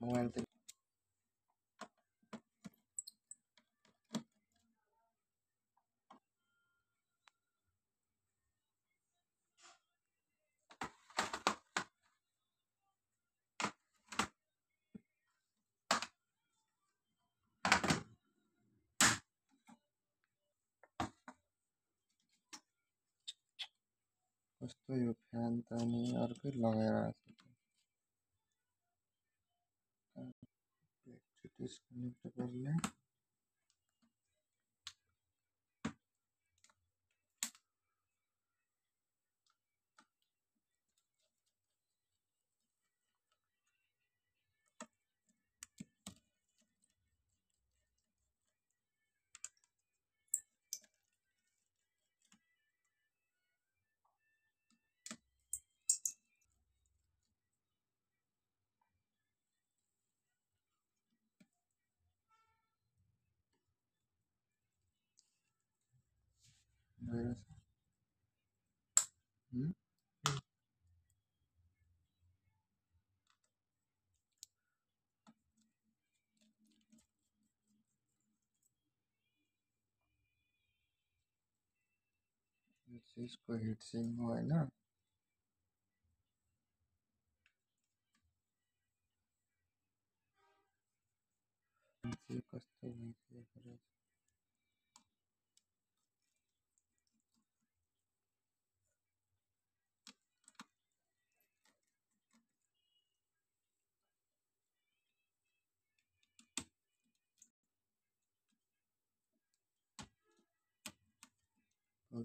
mobile यो fan त अनि अर्कै लगाएर आएको डिस्कनेक्ट कर भइरहेछ चाहिँ यसको हिट सिङ हो होइन चाहिँ Oh,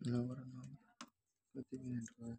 रहेछ पल्स